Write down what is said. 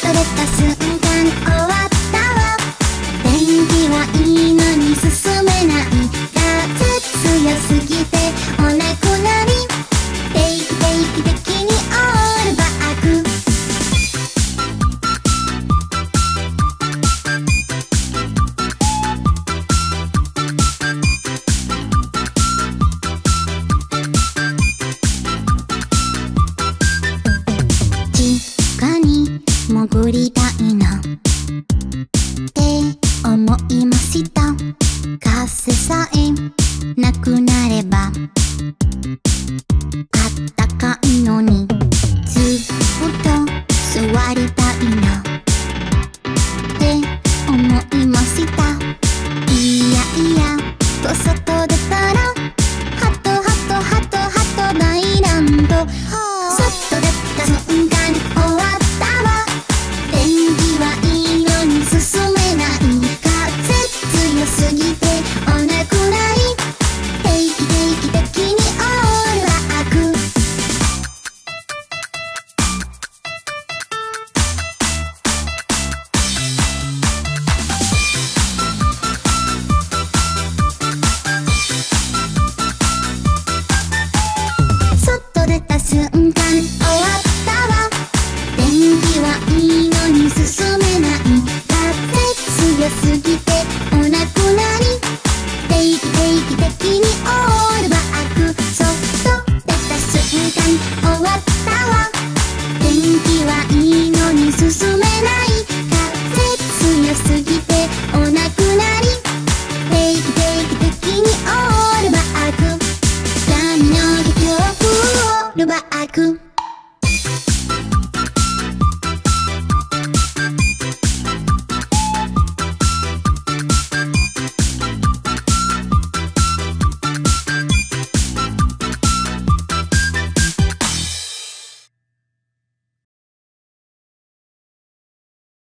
取れた。瞬間潜りたいな。って思いました。風さえなくなれば。にオールバック闇の敵をルバック